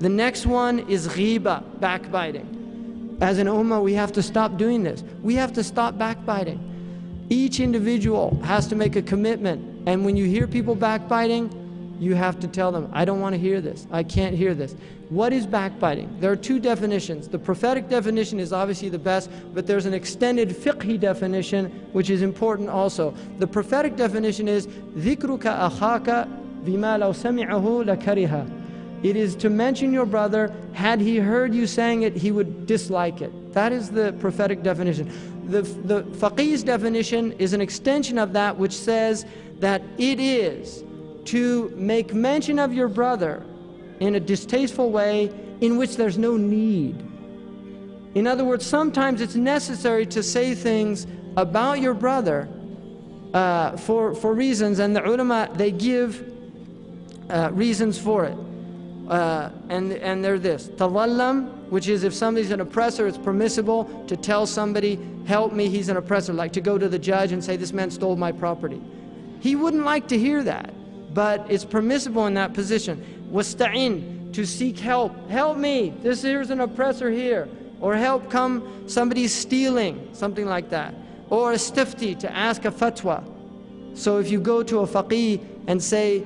The next one is ghiba, backbiting. As an ummah, we have to stop doing this. We have to stop backbiting. Each individual has to make a commitment. And when you hear people backbiting, you have to tell them, I don't want to hear this. I can't hear this. What is backbiting? There are two definitions. The prophetic definition is obviously the best, but there's an extended fiqhi definition, which is important also. The prophetic definition is, ذِكْرُكَ أَخَاكَ بِمَا لَوْ سَمِعَهُ لَكَرِهَا it is to mention your brother, had he heard you saying it, he would dislike it. That is the prophetic definition. The, the faqih's definition is an extension of that which says that it is to make mention of your brother in a distasteful way in which there's no need. In other words, sometimes it's necessary to say things about your brother uh, for, for reasons, and the ulama, they give uh, reasons for it. Uh, and, and they're this Tawallam, which is if somebody's an oppressor, it's permissible to tell somebody, help me, he's an oppressor, like to go to the judge and say, This man stole my property. He wouldn't like to hear that but it's permissible in that position. Wasta'in, to seek help. Help me, this here's an oppressor here. Or help come, somebody's stealing, something like that. Or a stifti, to ask a fatwa. So if you go to a faqih and say,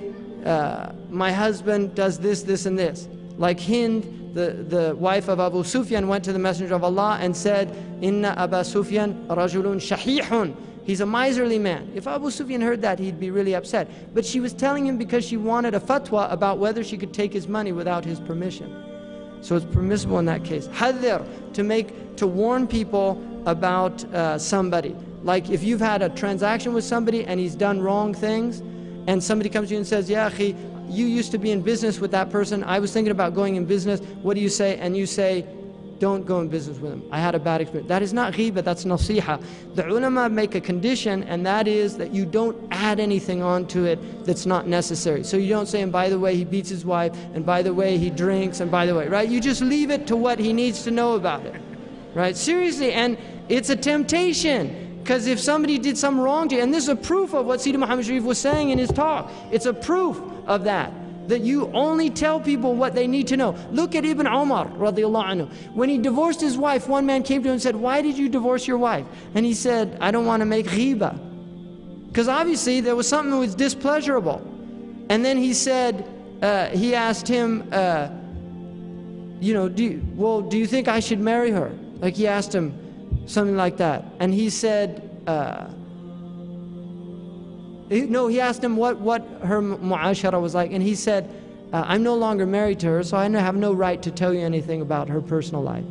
uh, my husband does this, this, and this. Like Hind, the, the wife of Abu Sufyan, went to the Messenger of Allah and said, Inna Abu Sufyan rajulun shahihun. He's a miserly man. If Abu Sufyan heard that, he'd be really upset. But she was telling him because she wanted a fatwa about whether she could take his money without his permission. So it's permissible in that case. Hadir, to make, to warn people about uh, somebody. Like if you've had a transaction with somebody and he's done wrong things, and somebody comes to you and says, Yeah, you used to be in business with that person. I was thinking about going in business. What do you say? And you say, don't go in business with him. I had a bad experience. That is not ghiba, that's nasiha. The ulama make a condition, and that is that you don't add anything onto it that's not necessary. So you don't say, and by the way, he beats his wife, and by the way, he drinks, and by the way, right? You just leave it to what he needs to know about it, right? Seriously, and it's a temptation. Because if somebody did something wrong to you, and this is a proof of what Sidi Muhammad Sharif was saying in his talk, it's a proof of that that you only tell people what they need to know. Look at Ibn radiallahu anhu. When he divorced his wife, one man came to him and said, Why did you divorce your wife? And he said, I don't want to make ghiba. Because obviously there was something that was displeasurable. And then he said, uh, he asked him, uh, you know, do you, well, do you think I should marry her? Like he asked him something like that. And he said, uh, no, he asked him what, what her mu'ashara was like, and he said, uh, I'm no longer married to her, so I have no right to tell you anything about her personal life.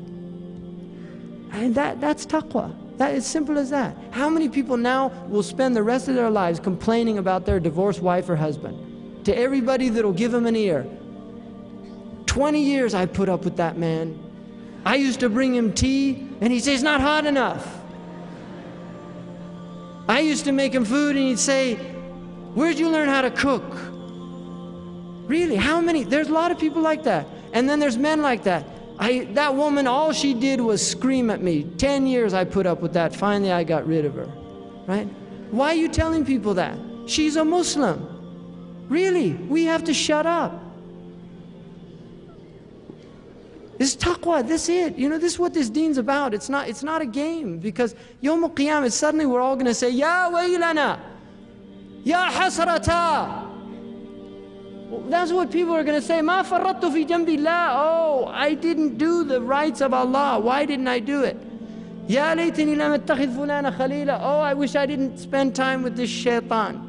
And that, that's taqwa. That is simple as that. How many people now will spend the rest of their lives complaining about their divorced wife or husband? To everybody that'll give them an ear. 20 years I put up with that man. I used to bring him tea, and he'd say, It's not hot enough. I used to make him food and he'd say, Where'd you learn how to cook? Really? How many? There's a lot of people like that. And then there's men like that. I, that woman, all she did was scream at me. Ten years I put up with that. Finally, I got rid of her. Right? Why are you telling people that? She's a Muslim. Really? We have to shut up. This is taqwa, this is it. You know, this is what this deen's about. It's not, it's not a game because Yom al suddenly we're all going to say, Ya waylana, Ya hasrata. that's what people are going to say. Ma farrattu fi jambillah. Oh, I didn't do the rights of Allah. Why didn't I do it? Ya laytani lam fulana khalila. Oh, I wish I didn't spend time with this shaitan.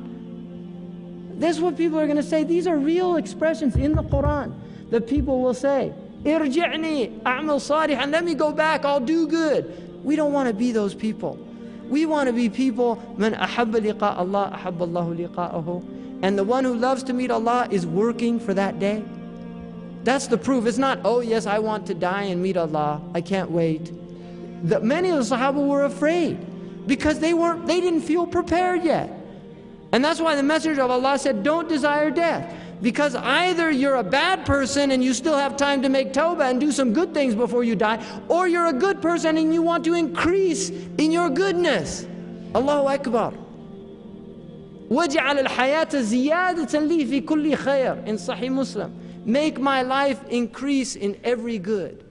That's what people are going to say. These are real expressions in the Quran that people will say. Irji'ni a'mal salihan. Let me go back. I'll do good. We don't want to be those people. We want to be people, man ahabba liqa Allah, ahabba Allahu liqa'ahu. And the one who loves to meet Allah is working for that day. That's the proof. It's not, oh yes, I want to die and meet Allah. I can't wait. The, many of the Sahaba were afraid because they weren't, they didn't feel prepared yet. And that's why the Messenger of Allah said, don't desire death. Because either you're a bad person and you still have time to make tawbah and do some good things before you die, or you're a good person and you want to increase in your goodness. Allahu Akbar. وَجَعَلَ الْحَيَاةَ زِيَادَةً لِي فِي كُلِّ خَيْرٍ in Sahih Muslim. Make my life increase in every good.